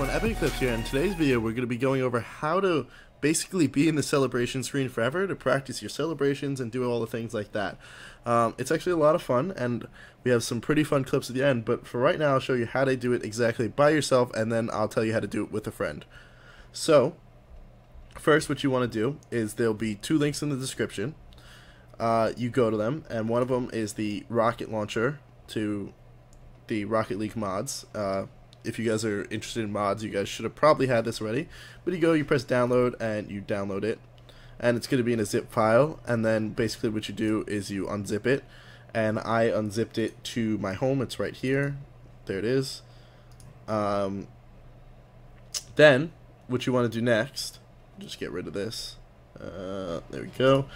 everyone, Epic Eclipse here. In today's video, we're going to be going over how to basically be in the celebration screen forever to practice your celebrations and do all the things like that. Um, it's actually a lot of fun, and we have some pretty fun clips at the end, but for right now, I'll show you how to do it exactly by yourself, and then I'll tell you how to do it with a friend. So, first, what you want to do is there'll be two links in the description. Uh, you go to them, and one of them is the rocket launcher to the Rocket League mods. Uh, if you guys are interested in mods, you guys should have probably had this already. But you go, you press download, and you download it. And it's going to be in a zip file. And then basically what you do is you unzip it. And I unzipped it to my home. It's right here. There it is. Um, then, what you want to do next, just get rid of this. Uh, there we go.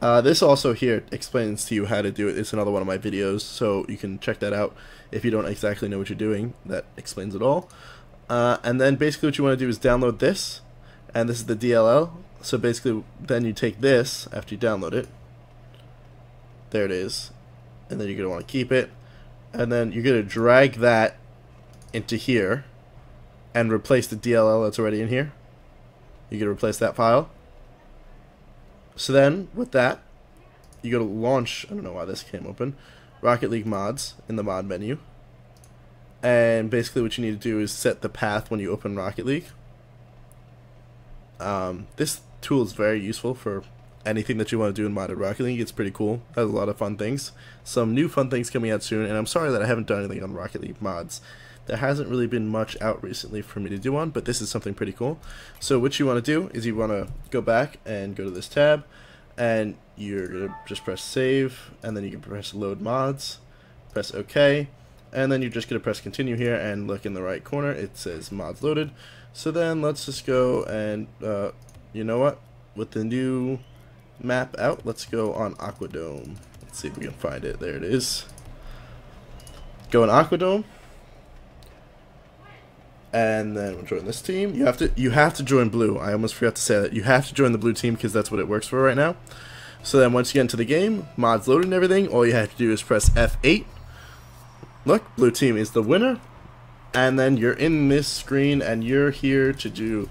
Uh, this also here explains to you how to do it. It's another one of my videos, so you can check that out if you don't exactly know what you're doing. That explains it all. Uh, and then basically what you want to do is download this, and this is the DLL. So basically, then you take this after you download it. There it is. And then you're going to want to keep it. And then you're going to drag that into here and replace the DLL that's already in here. You're going to replace that file. So then, with that, you go to launch, I don't know why this came open, Rocket League mods in the mod menu. And basically what you need to do is set the path when you open Rocket League. Um, this tool is very useful for anything that you want to do in modded Rocket League. It's pretty cool. Has a lot of fun things. Some new fun things coming out soon, and I'm sorry that I haven't done anything on Rocket League mods. There hasn't really been much out recently for me to do on, but this is something pretty cool. So what you want to do is you want to go back and go to this tab, and you're going to just press save, and then you can press load mods, press OK, and then you're just going to press continue here, and look in the right corner, it says mods loaded. So then let's just go and, uh, you know what, with the new map out, let's go on Aquadome. Let's see if we can find it. There it is. Go on Aquadome and then join this team. You have to you have to join blue. I almost forgot to say that. You have to join the blue team because that's what it works for right now. So then once you get into the game, mods loaded and everything, all you have to do is press F8. Look, blue team is the winner. And then you're in this screen and you're here to do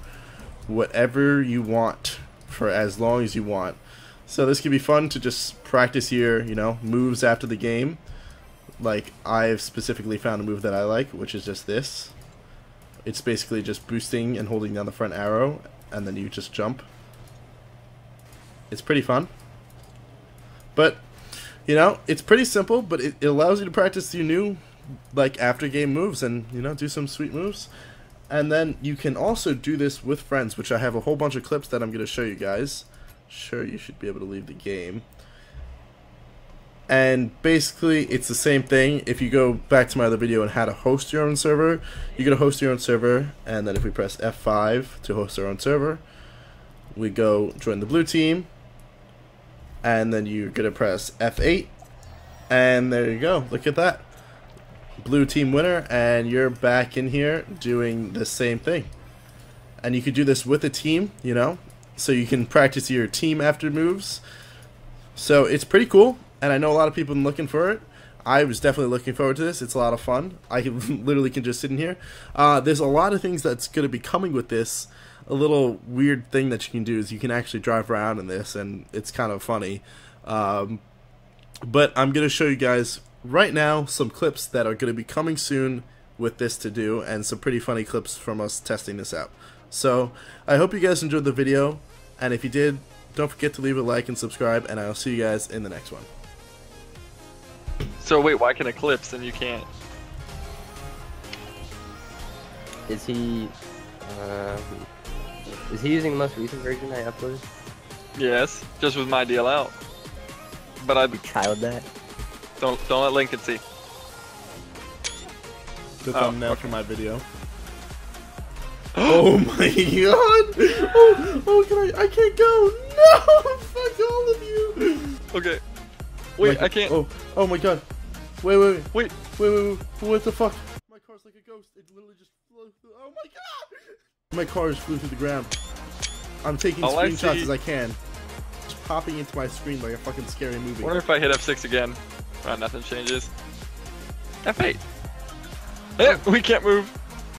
whatever you want for as long as you want. So this could be fun to just practice your, you know, moves after the game. Like I've specifically found a move that I like, which is just this. It's basically just boosting and holding down the front arrow, and then you just jump. It's pretty fun. But, you know, it's pretty simple, but it, it allows you to practice your new, like, after-game moves and, you know, do some sweet moves. And then you can also do this with friends, which I have a whole bunch of clips that I'm going to show you guys. Sure, you should be able to leave the game and basically it's the same thing. If you go back to my other video on how to host your own server you're going to host your own server and then if we press F5 to host our own server we go join the blue team and then you're going to press F8 and there you go. Look at that. Blue team winner and you're back in here doing the same thing. And you could do this with a team you know? So you can practice your team after moves. So it's pretty cool and I know a lot of people have been looking for it. I was definitely looking forward to this. It's a lot of fun. I can, literally can just sit in here. Uh, there's a lot of things that's going to be coming with this. A little weird thing that you can do is you can actually drive around in this, and it's kind of funny. Um, but I'm going to show you guys right now some clips that are going to be coming soon with this to do, and some pretty funny clips from us testing this out. So I hope you guys enjoyed the video, and if you did, don't forget to leave a like and subscribe, and I'll see you guys in the next one. So wait, why can Eclipse and you can't? Is he, uh, is he using the most recent version I uploaded? Yes, just with my DLL. But I child that. Don't don't let Lincoln see. The oh, thumbnail okay. for my video. oh my god! Oh, oh, can I? I can't go! No! Fuck all of you! Okay. Wait, like, I can't. Oh, oh my god! Wait, wait, wait, wait, wait, wait, wait, what the fuck? My car's like a ghost. It literally just flew through. Oh my god! My car just flew through the ground. I'm taking screenshots as I can. Just popping into my screen like a fucking scary movie. Wonder if I hit F6 again. Oh, nothing changes. F8. Eh, we can't move.